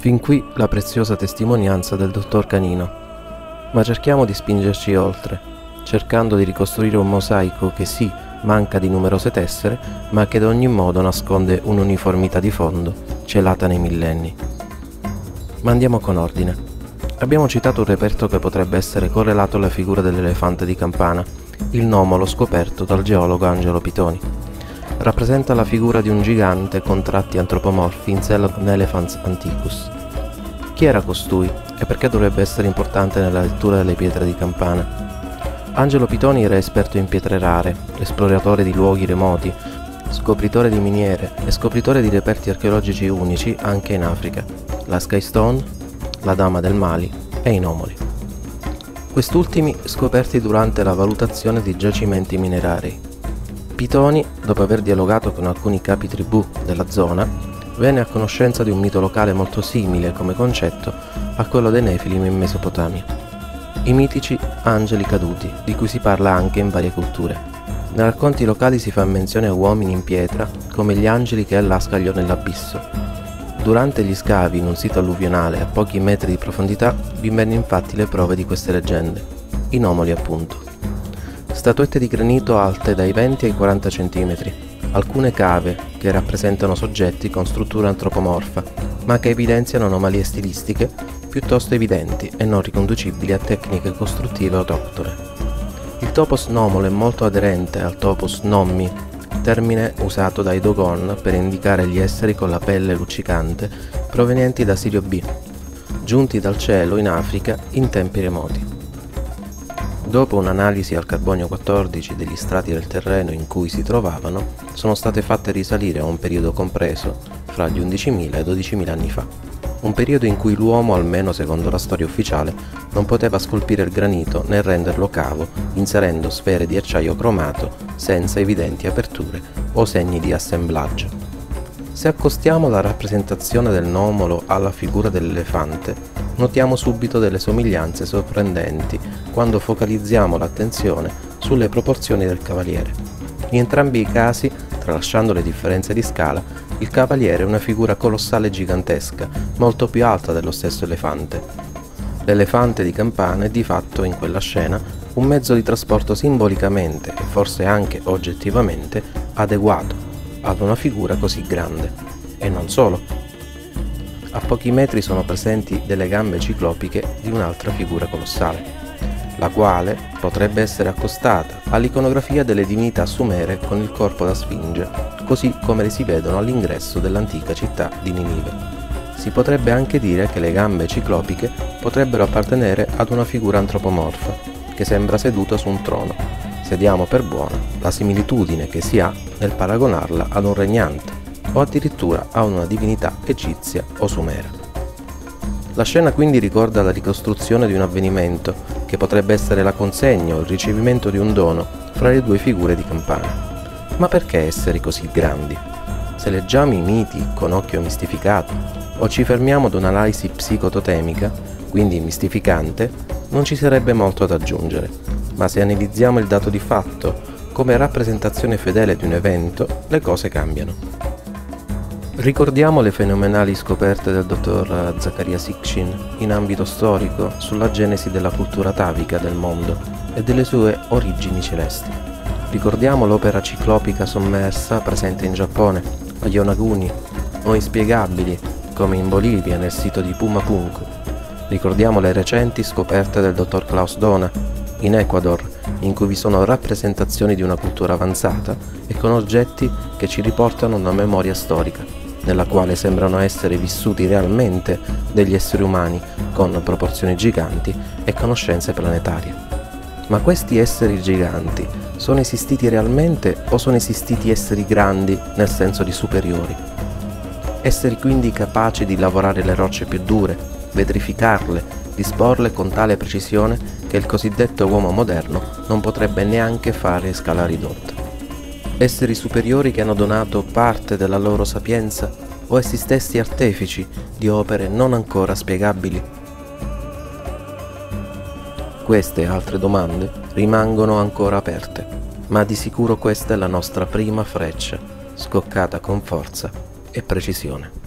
Fin qui la preziosa testimonianza del dottor Canino. Ma cerchiamo di spingerci oltre, cercando di ricostruire un mosaico che sì, manca di numerose tessere, ma che ad ogni modo nasconde un'uniformità di fondo, celata nei millenni. Ma andiamo con ordine. Abbiamo citato un reperto che potrebbe essere correlato alla figura dell'elefante di campana, il nomolo scoperto dal geologo Angelo Pitoni rappresenta la figura di un gigante con tratti antropomorfi in Celon Elephants Antiquus. Chi era costui e perché dovrebbe essere importante nella lettura delle pietre di campana? Angelo Pitoni era esperto in pietre rare, esploratore di luoghi remoti, scopritore di miniere e scopritore di reperti archeologici unici anche in Africa, la Skystone, la Dama del Mali e i Nomoli. Quest'ultimi scoperti durante la valutazione di giacimenti minerari Pitoni, dopo aver dialogato con alcuni capi tribù della zona, venne a conoscenza di un mito locale molto simile come concetto a quello dei Nefilim in Mesopotamia. I mitici angeli caduti, di cui si parla anche in varie culture. Nei racconti locali si fa menzione a uomini in pietra come gli angeli che Allah scagliò nell'abisso. Durante gli scavi in un sito alluvionale a pochi metri di profondità vi vennero infatti le prove di queste leggende, i nomoli appunto statuette di granito alte dai 20 ai 40 cm, alcune cave che rappresentano soggetti con struttura antropomorfa, ma che evidenziano anomalie stilistiche piuttosto evidenti e non riconducibili a tecniche costruttive autoctone. Il topos nomolo è molto aderente al topos nommi, termine usato dai Dogon per indicare gli esseri con la pelle luccicante provenienti da Sirio B, giunti dal cielo in Africa in tempi remoti. Dopo un'analisi al carbonio 14 degli strati del terreno in cui si trovavano, sono state fatte risalire a un periodo compreso fra gli 11.000 e 12.000 anni fa. Un periodo in cui l'uomo, almeno secondo la storia ufficiale, non poteva scolpire il granito né renderlo cavo inserendo sfere di acciaio cromato senza evidenti aperture o segni di assemblaggio. Se accostiamo la rappresentazione del nomolo alla figura dell'elefante, notiamo subito delle somiglianze sorprendenti quando focalizziamo l'attenzione sulle proporzioni del cavaliere. In entrambi i casi, tralasciando le differenze di scala, il cavaliere è una figura colossale e gigantesca, molto più alta dello stesso elefante. L'elefante di campana è di fatto, in quella scena, un mezzo di trasporto simbolicamente e forse anche oggettivamente adeguato ad una figura così grande. E non solo, a pochi metri sono presenti delle gambe ciclopiche di un'altra figura colossale, la quale potrebbe essere accostata all'iconografia delle divinità sumere con il corpo da sfinge, così come le si vedono all'ingresso dell'antica città di Ninive. Si potrebbe anche dire che le gambe ciclopiche potrebbero appartenere ad una figura antropomorfa, che sembra seduta su un trono, se diamo per buona la similitudine che si ha nel paragonarla ad un regnante o addirittura a una divinità egizia o sumera. La scena quindi ricorda la ricostruzione di un avvenimento che potrebbe essere la consegna o il ricevimento di un dono fra le due figure di campana. Ma perché esseri così grandi? Se leggiamo i miti con occhio mistificato o ci fermiamo ad un'analisi psicototemica, quindi mistificante, non ci sarebbe molto da aggiungere. Ma se analizziamo il dato di fatto come rappresentazione fedele di un evento, le cose cambiano. Ricordiamo le fenomenali scoperte del dottor Zaccaria Sitchin in ambito storico sulla genesi della cultura tavica del mondo e delle sue origini celesti. Ricordiamo l'opera ciclopica sommersa presente in Giappone, a Yonaguni, o inspiegabili, come in Bolivia nel sito di Pumapunku. Ricordiamo le recenti scoperte del dottor Klaus Dona, in Ecuador, in cui vi sono rappresentazioni di una cultura avanzata e con oggetti che ci riportano una memoria storica nella quale sembrano essere vissuti realmente degli esseri umani con proporzioni giganti e conoscenze planetarie. Ma questi esseri giganti sono esistiti realmente o sono esistiti esseri grandi nel senso di superiori? Esseri quindi capaci di lavorare le rocce più dure, vetrificarle, disporle con tale precisione che il cosiddetto uomo moderno non potrebbe neanche fare scala ridotta esseri superiori che hanno donato parte della loro sapienza o essi stessi artefici di opere non ancora spiegabili? Queste e altre domande rimangono ancora aperte, ma di sicuro questa è la nostra prima freccia, scoccata con forza e precisione.